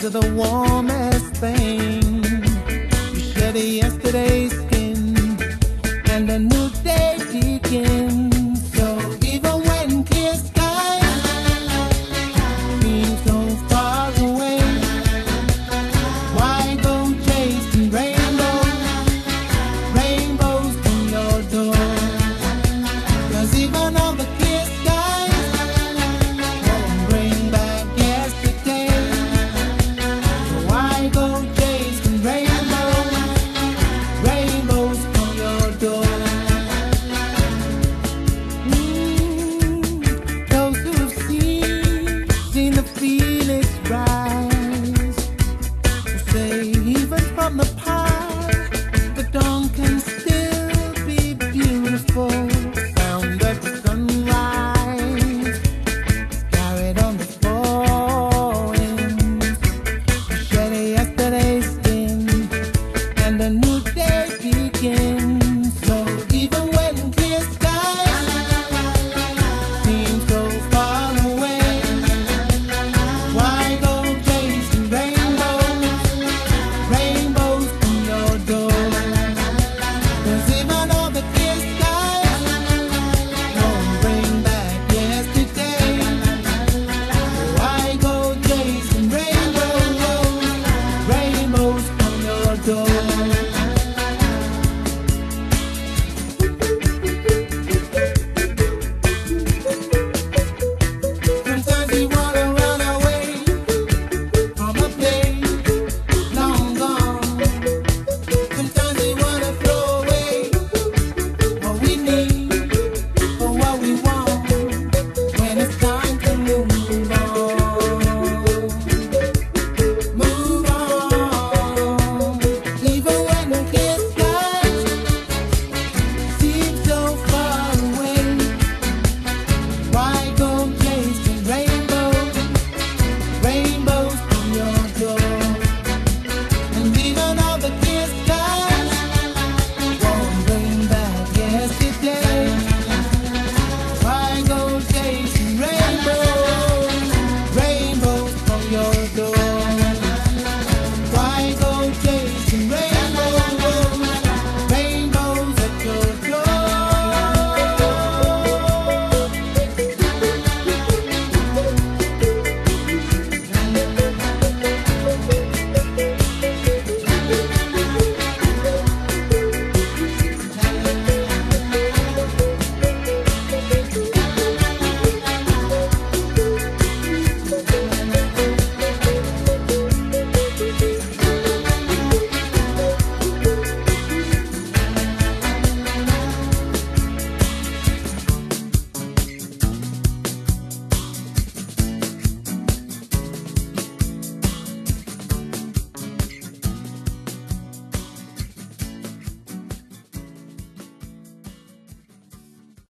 to the warmest thing. You shed yesterday's skin, and a new day begins.